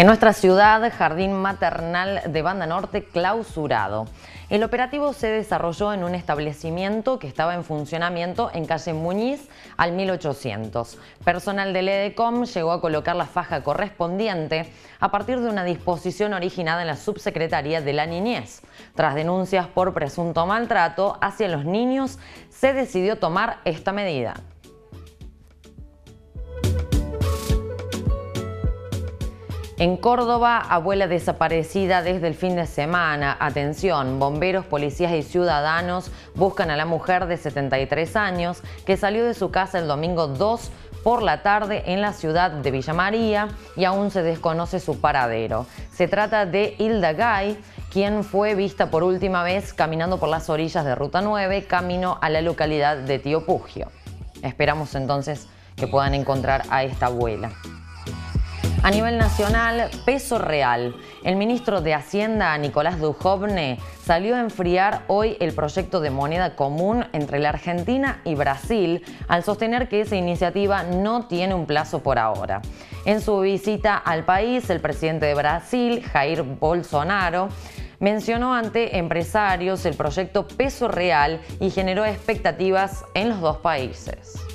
En nuestra ciudad, Jardín Maternal de Banda Norte clausurado. El operativo se desarrolló en un establecimiento que estaba en funcionamiento en calle Muñiz al 1800. Personal del EDECOM llegó a colocar la faja correspondiente a partir de una disposición originada en la Subsecretaría de la Niñez. Tras denuncias por presunto maltrato hacia los niños, se decidió tomar esta medida. En Córdoba, abuela desaparecida desde el fin de semana. Atención, bomberos, policías y ciudadanos buscan a la mujer de 73 años que salió de su casa el domingo 2 por la tarde en la ciudad de Villa María y aún se desconoce su paradero. Se trata de Hilda Gay, quien fue vista por última vez caminando por las orillas de Ruta 9, camino a la localidad de Tío Pugio. Esperamos entonces que puedan encontrar a esta abuela. A nivel nacional, peso real. El ministro de Hacienda, Nicolás Dujovne, salió a enfriar hoy el proyecto de moneda común entre la Argentina y Brasil al sostener que esa iniciativa no tiene un plazo por ahora. En su visita al país, el presidente de Brasil, Jair Bolsonaro, mencionó ante empresarios el proyecto Peso Real y generó expectativas en los dos países.